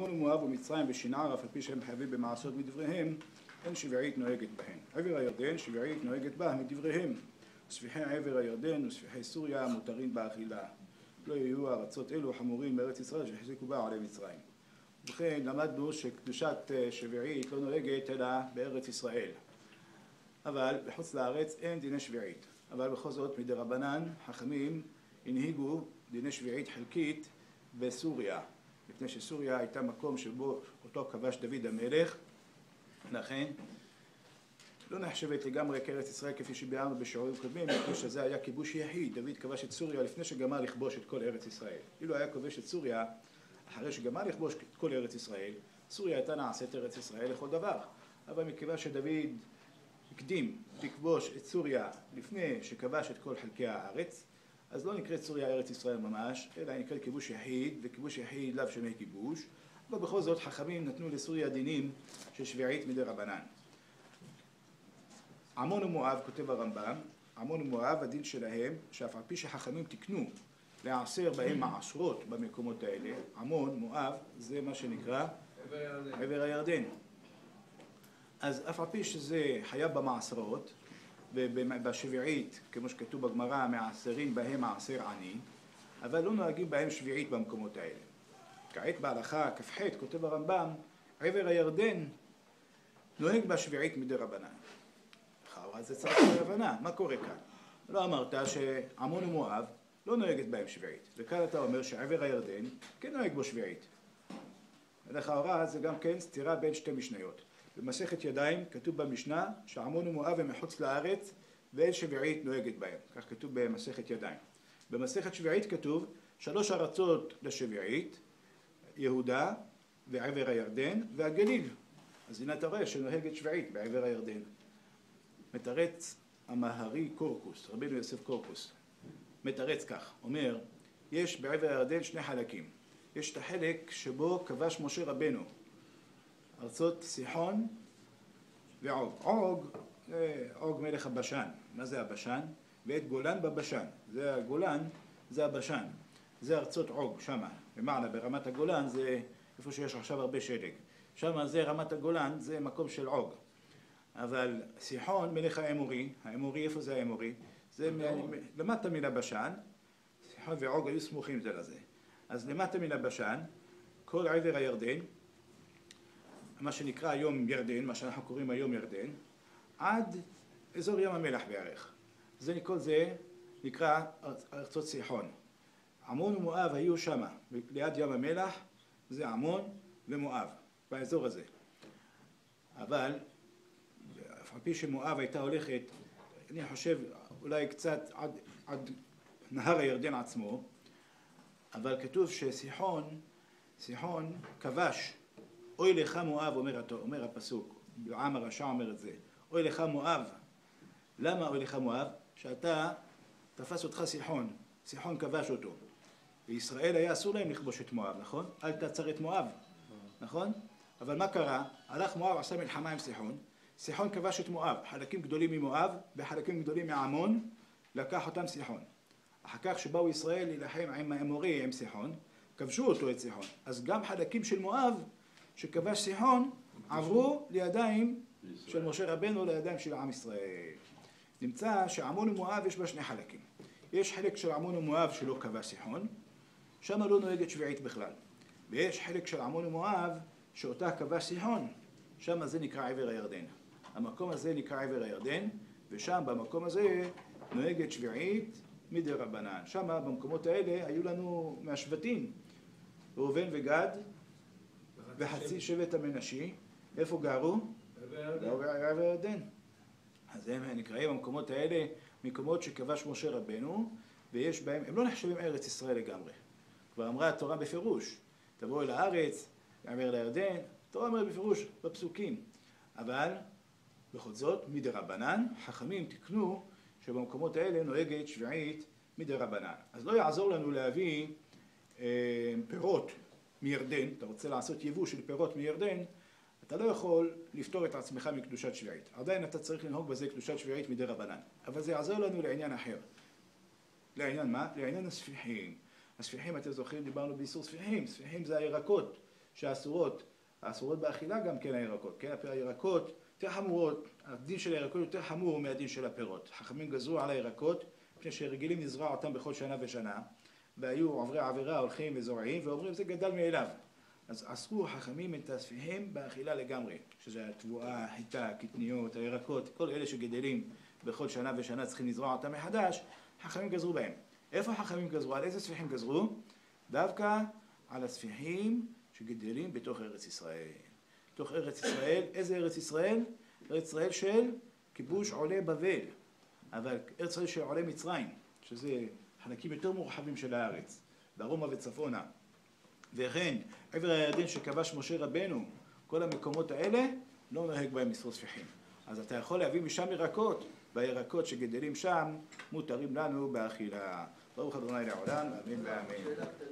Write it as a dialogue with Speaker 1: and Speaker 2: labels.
Speaker 1: מואב ומצרים ושנער אף על פי שהם חייבים במעשות מדבריהם אין שביעית נוהגת בהן. עבר הירדן שביעית נוהגת בה מדבריהם. ספיחי עבר הירדן וספיחי סוריה מותרים באכילה. לא יהיו ארצות אלו חמורים בארץ ישראל שהחזיקו בה עלי מצרים. ובכן למדנו שקדושת שביעית לא נוהגת אלא בארץ ישראל. אבל בחוץ לארץ אין דיני שביעית. אבל בכל זאת מדי רבנן חכמים הנהיגו דיני שביעית חלקית בסוריה מפני שסוריה הייתה מקום שבו אותו כבש דוד המלך לכן לא נחשבת לגמרי כארץ ישראל כפי שביארנו בשיעורים קודמים מפני שזה היה כיבוש יחיד. דוד כבש את סוריה לפני שגמר לכבוש את כל ארץ ישראל. אילו היה כובש את סוריה אחרי שגמר לכבוש את כל ארץ ישראל סוריה הייתה נעשית ארץ ישראל לכל דבר. אבל מכיוון שדוד הקדים לכבוש את סוריה לפני שכבש את כל חלקי הארץ אז לא נקראת סוריה ארץ ישראל ממש, אלא היא נקראת כיבוש יחיד, וכיבוש יחיד לאו שונה כיבוש, אבל בכל זאת חכמים נתנו לסוריה דינים של שביעית מדי רבנן. עמון ומואב, כותב הרמב"ם, עמון ומואב הדין שלהם, שאף על פי שחכמים תיקנו להעשר בהם מעשרות במקומות האלה, עמון, מואב, זה מה שנקרא עבר הירדן. אז אף על פי שזה חייב במעשרות, ובשביעית, כמו שכתוב בגמרא, מעשרים בהם מעשר עני, אבל לא נוהגים בהם שביעית במקומות האלה. כעת בהלכה כ"ח כותב הרמב"ם, עבר הירדן נוהג בשביעית מדי רבנן. לכאורה זה צריך להבנה, מה קורה כאן? לא אמרת שעמון ומואב לא נוהגת בהם שביעית, וכאן אתה אומר שעבר הירדן כן נוהג בו שביעית. לכאורה זה גם כן סתירה בין שתי משניות. במסכת ידיים כתוב במשנה שעמון ומואב הם מחוץ לארץ ואין שביעית נוהגת בהם, כך כתוב במסכת ידיים. במסכת שביעית כתוב שלוש ארצות לשביעית, יהודה ועבר הירדן והגליל. אז הנה אתה רואה שנוהגת שביעית בעבר הירדן. מתרץ המהרי קורקוס, רבינו יוסף קורקוס, מתרץ כך, אומר יש בעבר הירדן שני חלקים. יש את החלק שבו כבש משה רבנו ארצות סיחון ועוג. עוג עוג מלך הבשן. מה זה הבשן? ואת גולן בבשן. זה הגולן, זה הבשן. זה ארצות עוג, שמה. למעלה ברמת הגולן זה איפה שיש עכשיו הרבה שלג. שמה זה רמת הגולן, זה מקום של עוג. אבל סיחון מלך האמורי, האמורי, איפה זה האמורי? זה למטה מן הבשן, סיחון ועוג היו סמוכים זה לזה. אז למטה מן הבשן, כל עבר הירדן מה שנקרא היום ירדן, מה שאנחנו קוראים היום ירדן, עד אזור ים המלח בערך. זה כל זה נקרא ארצות סיחון. עמון ומואב היו שמה, ליד ים המלח זה עמון ומואב, באזור הזה. אבל, אף על פי שמואב הייתה הולכת, אני חושב אולי קצת עד, עד נהר הירדן עצמו, אבל כתוב שסיחון, סיחון כבש אוי לך מואב, אומר, אומר הפסוק, עם הרשע אומר את זה, אוי לך מואב. למה אוי לך מואב? שאתה, תפס אותך סיחון, סיחון כבש אותו. וישראל היה אסור להם לכבוש את מואב, נכון? אל תעצר את מואב, נכון? אבל מה קרה? הלך מואב, עשה מלחמה עם סיחון, סיחון כבש את מואב, חלקים גדולים ממואב וחלקים גדולים מעמון, לקח אותם סיחון. אחר כך שבאו ישראל להילחם עם האמורי, עם סיחון, כבשו אותו את סיחון. אז גם חלקים של מואב שכבש סיחון עברו לידיים של משה רבנו לידיים של עם ישראל. נמצא שעמון ומואב יש בה שני חלקים. יש חלק של עמון ומואב שלא כבש סיחון, שם לא נוהגת שביעית בכלל. ויש חלק של עמון ומואב שאותה כבש סיחון, שם זה נקרא עבר הירדן. המקום הזה נקרא עבר הירדן, ושם במקום הזה נוהגת שביעית מדי רבנן. שם במקומות האלה היו לנו מהשבטים, ראובן וגד וחצי שבט המנשי, איפה גרו? גרו בעבר הירדן. אז הם נקראים המקומות האלה מקומות שכבש משה רבנו, ויש בהם, הם לא נחשבים ארץ ישראל לגמרי. כבר אמרה התורה בפירוש, תבואו אל הארץ, יעבר לירדן, התורה אומרת בפירוש בפסוקים. אבל בכל זאת, מדי רבנן, חכמים תקנו שבמקומות האלה נוהגת שביעית מדי רבנן. אז לא יעזור לנו להביא אה, פירות מירדן, אתה רוצה לעשות יבוא של פירות מירדן, אתה לא יכול לפתור את עצמך מקדושת שביעית. עדיין אתה צריך לנהוג בזה קדושת שביעית מדי רבנן. אבל זה יעזור לנו לעניין אחר. לעניין מה? לעניין הספיחים. הספיחים, אתם זוכרים, דיברנו באיסור ספיחים. ספיחים זה הירקות שאסורות, אסורות באכילה גם כן הירקות, כן, הירקות יותר חמורות, הדין של הירקות יותר חמור מהדין של הפירות. חכמים גזרו על הירקות, מפני שרגילים לזרוע אותם בכל שנה ושנה, והיו עוברי עבירה הולכים וזורעים, ואומרים זה גדל מאליו. אז אסרו חכמים את הספיחים באכילה לגמרי, שזה התבואה, החיטה, קטניות, הירקות, כל אלה שגדלים בכל שנה ושנה צריכים לזרוע אותם מחדש, חכמים גזרו בהם. איפה חכמים גזרו? על איזה ספיחים גזרו? דווקא על הספיחים שגדלים בתוך ארץ ישראל. בתוך ארץ ישראל, איזה ארץ ישראל? ארץ ישראל של כיבוש עולי בבל, אבל ארץ ישראל של עולי מצרים, שזה חלקים יותר מורחבים של הארץ, דרומה וצפונה. וכן, עבר הירדן שכבש משה רבנו, כל המקומות האלה, לא נוהג בהם לשרוף ספיחים. אז אתה יכול להביא משם ירקות, והירקות שגדלים שם מותרים לנו באכילה. ברוך ה' לעולם, אמן ואמן.